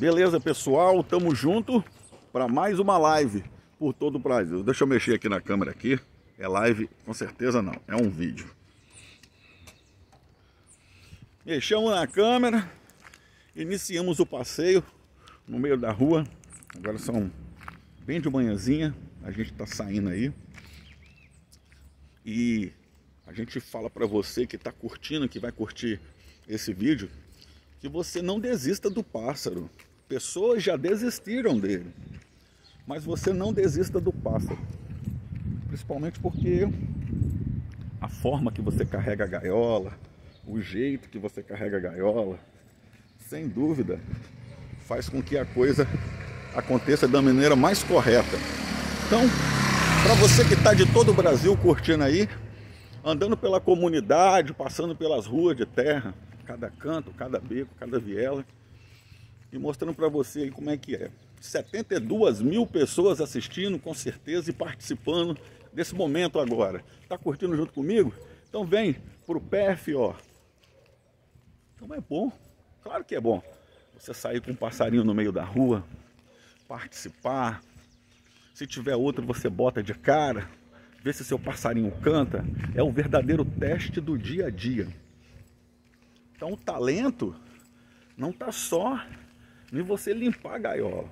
Beleza, pessoal? Tamo junto para mais uma live por todo o Brasil. Deixa eu mexer aqui na câmera aqui. É live? Com certeza não. É um vídeo. Mexemos na câmera. Iniciamos o passeio no meio da rua. Agora são bem de manhãzinha. A gente tá saindo aí. E a gente fala para você que tá curtindo, que vai curtir esse vídeo, que você não desista do pássaro. Pessoas já desistiram dele. Mas você não desista do pássaro. Principalmente porque a forma que você carrega a gaiola, o jeito que você carrega a gaiola, sem dúvida, faz com que a coisa aconteça da maneira mais correta. Então, para você que está de todo o Brasil curtindo aí, andando pela comunidade, passando pelas ruas de terra, cada canto, cada beco, cada viela, e mostrando para você aí como é que é. 72 mil pessoas assistindo, com certeza, e participando desse momento agora. Tá curtindo junto comigo? Então vem pro PF, ó. Então é bom, claro que é bom. Você sair com um passarinho no meio da rua, participar. Se tiver outro, você bota de cara, vê se seu passarinho canta. É o verdadeiro teste do dia a dia. Então o talento não está só nem você limpar a gaiola.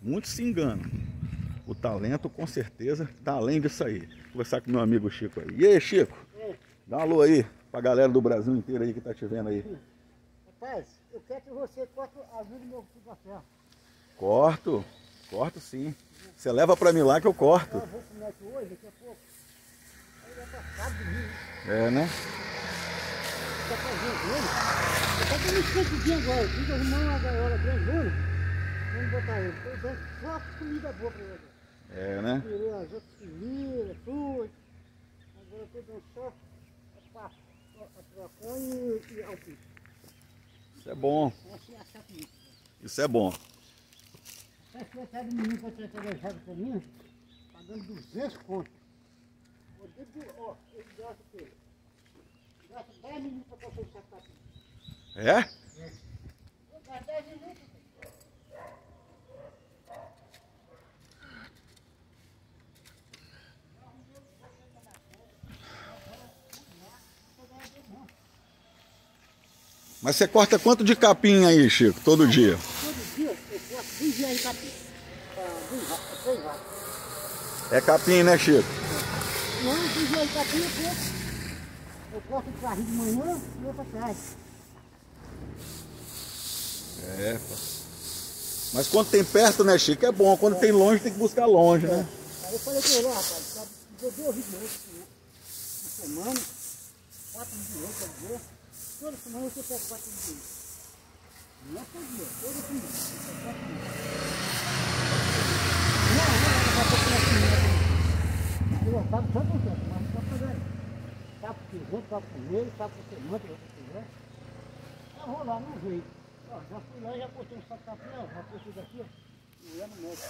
Muitos se enganam. O talento, com certeza, está além disso aí. Vou conversar com meu amigo Chico aí. E aí, Chico? Dá um alô aí pra galera do Brasil inteiro aí que tá te vendo aí. Rapaz, eu quero que você corte a do meu filho da ferro. Corto, corto sim. Você leva pra mim lá que eu corto. Eu vou médico hoje, daqui a pouco. Aí vai casa de mim. É, né? Tá fazendo ele. Eu tô dando um escantidinho agora. Eu fiz arrumar uma gaiola grandona. Vamos botar ele. Tô dando só comida boa pra ele. É, né? Tirei as outras comidas, tudo. Agora eu tô dando só a pasta, a trocão e, alpiste. Isso é bom. Isso é bom. Essa secretária do menino para tratar da chave para mim, pagando 200 conto. Ó, ele gasta o É? Gasta 10 minutos. Mas você corta quanto de capim aí, Chico, todo dia? Todo dia eu posso 20 reais de capim. É capim, né, Chico? Não, 20 reais de capim eu posso. Eu corto um carrinho de manhã e outro à tarde. É, pô. Mas quando tem perto, né, Chico, é bom. Quando tem longe, tem que buscar longe, né? Aí eu falei com ele, rapaz, deu dois vídeos hoje por semana, quatro vídeos hoje, quer dizer, toda semana você pega quatro vídeos hoje. Não é todo dia, todo dia, você pega quatro vídeos. Não, não, não, vai procurar assim, né? Eu sabe só com tempo, mas não pode fazer aí. O quiser, sabe comer, sabe o que o quiser. Eu vou lá, não veio. Ó, já fui lá, já botei um saco de daqui, ó, médico.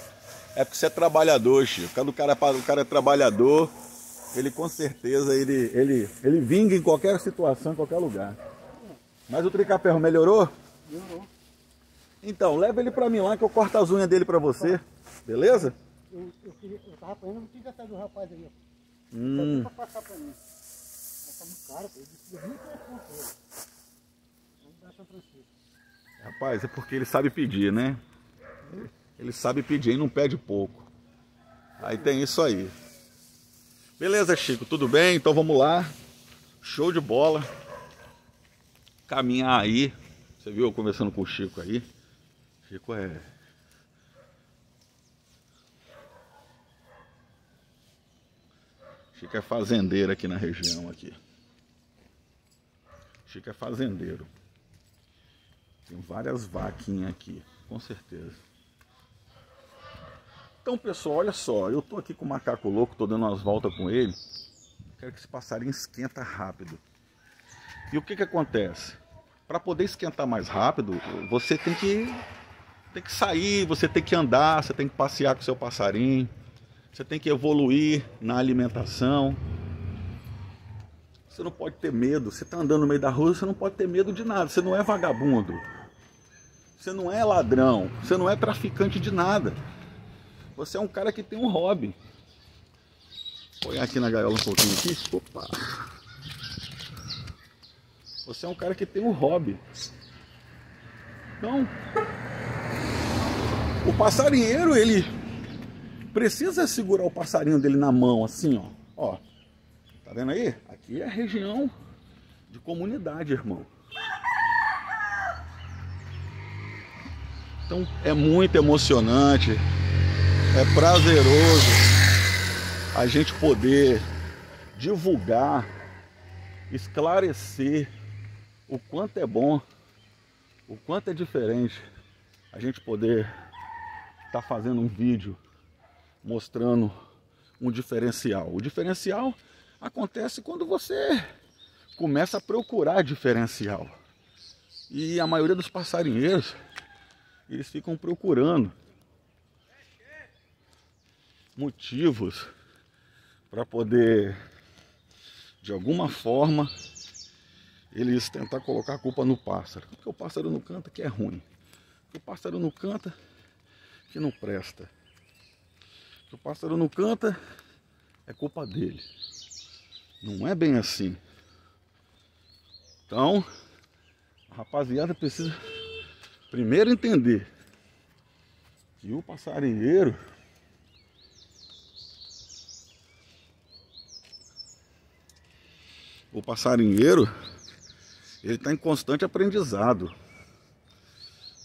É porque você é trabalhador, Chico. Quando o cara, é o cara é trabalhador, ele com certeza ele, ele, ele vinga em qualquer situação, em qualquer lugar. Mas o tricaperro melhorou? Melhorou. Então, leva ele pra mim lá que eu corto as unhas dele pra você. Beleza? Eu, eu, eu tava apanhando, atrás do rapaz aí, ó. Hum, Só pra passar pra mim. Tá muito caro, pô. Eu disse, 23 pontos hoje. Vamos dar São Francisco. rapaz, é porque ele sabe pedir, né? Ele sabe pedir e não pede pouco. Aí tem isso aí. Beleza, Chico, tudo bem? Então vamos lá. Show de bola. Caminhar aí. Você viu eu conversando com o Chico aí? Chico é. Chico é fazendeiro aqui na região aqui. Chico é fazendeiro. Tem várias vaquinhas aqui, com certeza. Então, pessoal, olha só, eu tô aqui com o macaco louco, tô dando umas voltas com ele. Quero que esse passarinho esquenta rápido. E o que que acontece? Para poder esquentar mais rápido, você tem que tem que sair, você tem que andar, você tem que passear com o seu passarinho, você tem que evoluir na alimentação. Você não pode ter medo. Você está andando no meio da rua, você não pode ter medo de nada. Você não é vagabundo. Você não é ladrão, você não é traficante de nada. Você é um cara que tem um hobby. Vou aqui na gaiola um pouquinho aqui. Opa! Você é um cara que tem um hobby. Então, o passarinheiro, ele precisa segurar o passarinho dele na mão, assim, ó. Ó, tá vendo aí? Aqui é região de comunidade, irmão. Então é muito emocionante, é prazeroso a gente poder divulgar, esclarecer o quanto é bom, o quanto é diferente a gente poder estar tá fazendo um vídeo mostrando um diferencial. O diferencial acontece quando você começa a procurar diferencial. E a maioria dos passarinheiros eles ficam procurando motivos para poder, de alguma forma, eles tentar colocar a culpa no pássaro. Porque o pássaro não canta que é ruim. Porque o pássaro não canta que não presta. Porque o pássaro não canta é culpa dele. Não é bem assim. Então, a rapaziada precisa Primeiro entender que o passarinheiro o passarinheiro ele está em constante aprendizado.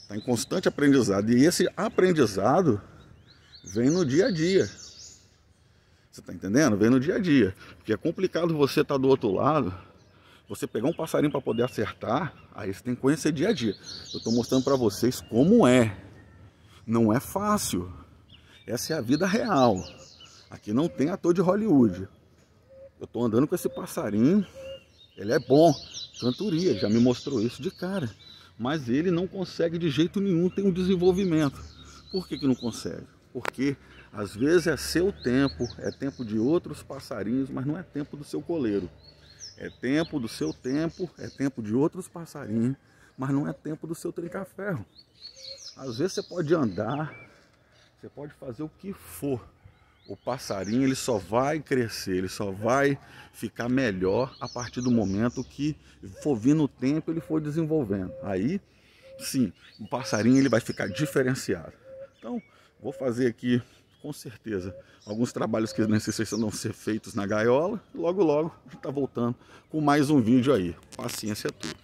Está em constante aprendizado. E esse aprendizado vem no dia a dia. Você está entendendo? Vem no dia a dia. Porque é complicado você estar tá do outro lado você pegar um passarinho para poder acertar, aí você tem que conhecer dia a dia. Eu estou mostrando para vocês como é. Não é fácil. Essa é a vida real. Aqui não tem ator de Hollywood. Eu estou andando com esse passarinho. Ele é bom, cantoria, já me mostrou isso de cara. Mas ele não consegue de jeito nenhum ter um desenvolvimento. Por que, que não consegue? Porque às vezes é seu tempo, é tempo de outros passarinhos, mas não é tempo do seu coleiro. É tempo do seu tempo, é tempo de outros passarinhos, mas não é tempo do seu trinca-ferro. Às vezes você pode andar, você pode fazer o que for. O passarinho ele só vai crescer, ele só vai ficar melhor a partir do momento que for vindo o tempo ele for desenvolvendo. Aí sim, o passarinho ele vai ficar diferenciado. Então, vou fazer aqui com certeza, alguns trabalhos que necessitam ser feitos na gaiola. Logo, logo, a gente está voltando com mais um vídeo aí. Paciência é tudo.